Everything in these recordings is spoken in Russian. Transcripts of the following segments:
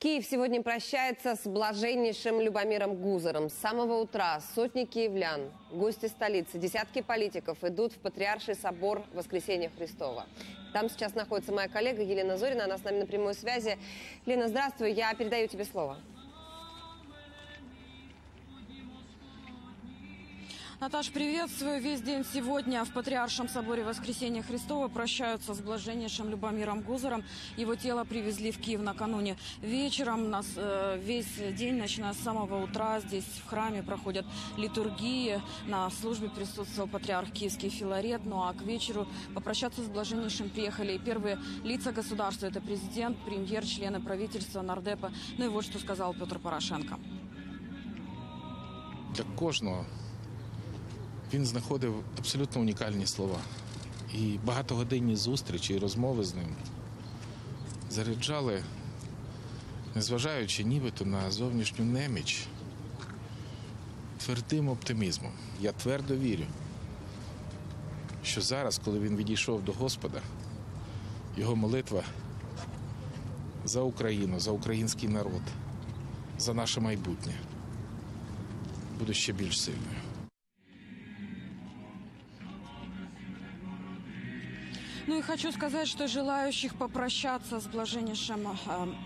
Киев сегодня прощается с блаженнейшим Любомиром Гузером. С самого утра сотни киевлян, гости столицы, десятки политиков идут в Патриарший собор Воскресения Христова. Там сейчас находится моя коллега Елена Зорина, она с нами на прямой связи. Лена, здравствуй, я передаю тебе слово. Наташ, приветствую. Весь день сегодня в Патриаршем соборе Воскресения Христова прощаются с блаженнейшим Любомиром Гузером. Его тело привезли в Киев накануне вечером. Нас э, весь день, начиная с самого утра, здесь в храме проходят литургии. На службе присутствовал патриарх Киевский Филарет. Ну а к вечеру попрощаться с блаженнейшим приехали и первые лица государства. Это президент, премьер, члены правительства, нардепа. Ну и вот что сказал Петр Порошенко. Для кожного він знаходив абсолютно унікальні слова. І багатогодинні зустрічі і розмови з ним заряджали, незважаючи нібито на зовнішню неміч, твердим оптимізмом. Я твердо вірю, що зараз, коли він відійшов до Господа, його молитва за Україну, за український народ, за наше майбутнє буде ще більш сильною. Ну и хочу сказать, что желающих попрощаться с блаженнейшим э,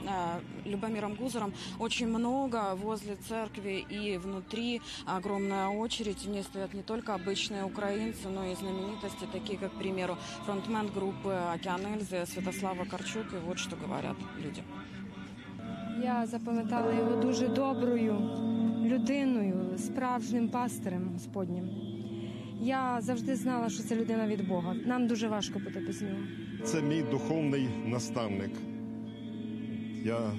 э, Любомиром Гузером очень много возле церкви и внутри огромная очередь. В ней стоят не только обычные украинцы, но и знаменитости, такие как, к примеру, фронтмен группы «Океан Эльзы» Святослава Карчук. И вот что говорят люди. Я запам'ятала його дуже доброю людиною, справжнім пастирем Господнім. Я завжди знала, що це людина від Бога. Нам дуже важко бути без нього. Це мій духовний наставник. Я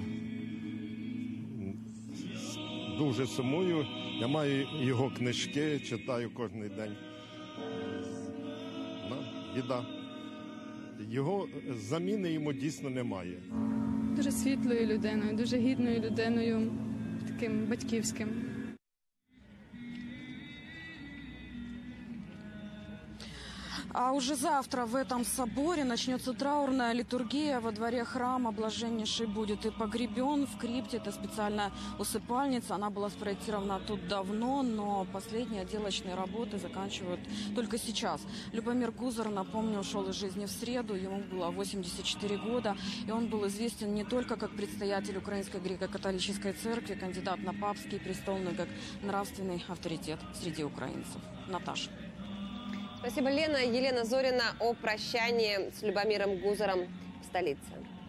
дуже сумую. Я маю його книжки, читаю кожен день. Біда. Його заміни йому дійсно немає. дуже світлою людиною, дуже гідною людиною, таким батьківським. А уже завтра в этом соборе начнется траурная литургия. Во дворе храма блаженнейший будет и погребен в крипте. Это специальная усыпальница. Она была спроектирована тут давно, но последние отделочные работы заканчивают только сейчас. Любомир Гузер, напомню, ушел из жизни в среду. Ему было 84 года. И он был известен не только как предстоятель Украинской греко-католической церкви, кандидат на папский престол, но и как нравственный авторитет среди украинцев. Наташа. Спасибо, Лена. Елена Зорина о прощании с Любомиром Гузером в столице.